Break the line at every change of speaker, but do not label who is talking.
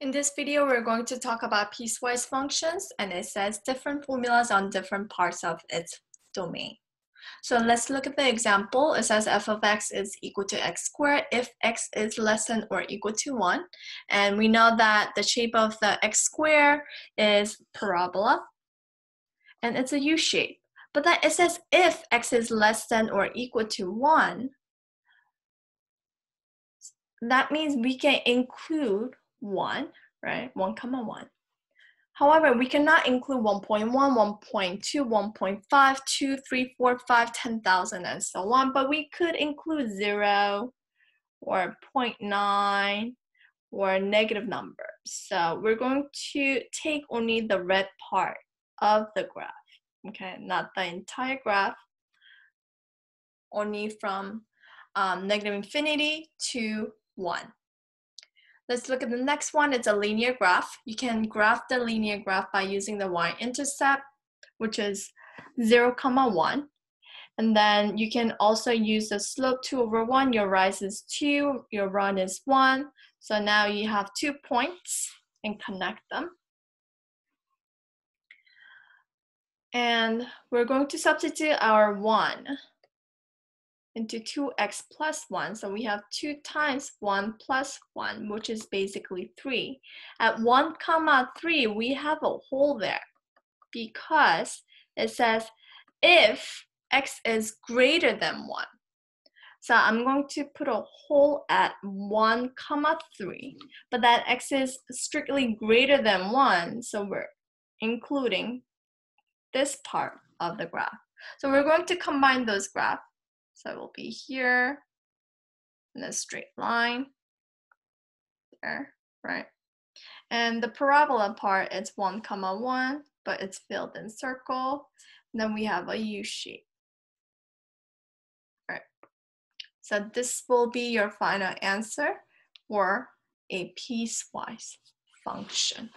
In this video, we're going to talk about piecewise functions, and it says different formulas on different parts of its domain. So let's look at the example. It says f of x is equal to x squared if x is less than or equal to 1. And we know that the shape of the x squared is parabola, and it's a u shape. But then it says if x is less than or equal to 1, that means we can include 1, right? 1 comma 1. However, we cannot include 1.1, 1.2, 1.5, 2, 3, 4, 5, 10,000, and so on. But we could include 0 or 0.9 or negative numbers. So we're going to take only the red part of the graph, okay? Not the entire graph, only from um, negative infinity to 1. Let's look at the next one. It's a linear graph. You can graph the linear graph by using the y-intercept, which is 0, comma 1. And then you can also use the slope 2 over 1. Your rise is 2, your run is 1. So now you have two points and connect them. And we're going to substitute our 1 into 2x plus 1. So we have 2 times 1 plus 1, which is basically 3. At 1 comma 3, we have a hole there because it says if x is greater than 1. So I'm going to put a hole at 1 comma 3, but that x is strictly greater than 1, so we're including this part of the graph. So we're going to combine those graphs. So it will be here in a straight line there, right? And the parabola part is 1 comma 1, but it's filled in circle. And then we have a U shape. Right. So this will be your final answer for a piecewise function.